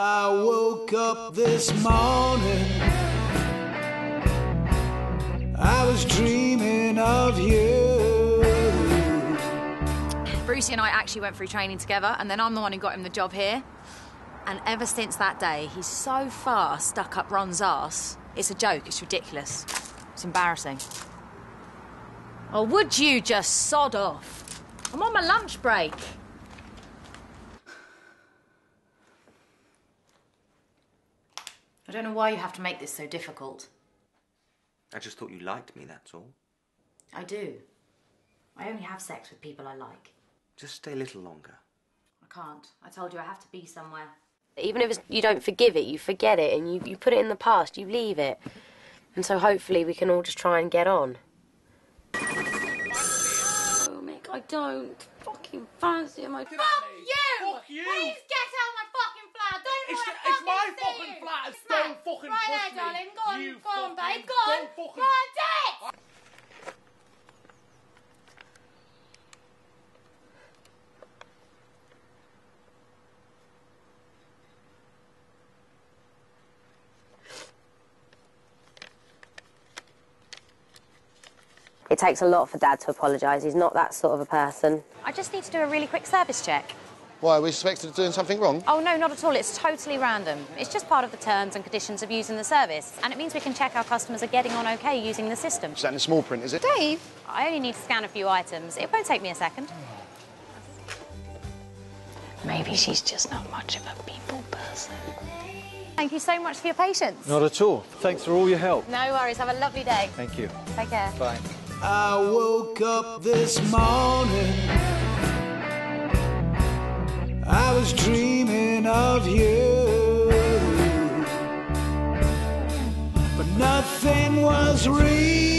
I woke up this morning. I was dreaming of you. Brucey and I actually went through training together, and then I'm the one who got him the job here. And ever since that day, he's so far stuck up Ron's ass. It's a joke, it's ridiculous. It's embarrassing. Or would you just sod off? I'm on my lunch break. I don't know why you have to make this so difficult. I just thought you liked me, that's all. I do. I only have sex with people I like. Just stay a little longer. I can't. I told you I have to be somewhere. Even if it's, you don't forgive it, you forget it and you, you put it in the past, you leave it. And so hopefully we can all just try and get on. Oh, Mick, I don't fucking fancy him. I Fuck you! Fuck you! Please get out my fucking flat! Don't It's, want it's my see fucking you. flat. It's Don't mine. Fucking right push there, me. darling. Go on, You go on, babe. Go on. don't fucking- Go on, do it! It takes a lot for Dad to apologise. He's not that sort of a person. I just need to do a really quick service check. Why, are we suspected of doing something wrong? Oh, no, not at all. It's totally random. It's just part of the terms and conditions of using the service. And it means we can check our customers are getting on okay using the system. Is that in small print, is it? Dave, I only need to scan a few items. It won't take me a second. Maybe she's just not much of a people person. Thank you so much for your patience. Not at all. Thanks for all your help. No worries. Have a lovely day. Thank you. Take care. Bye. I woke up this morning. I was dreaming of you. But nothing was real.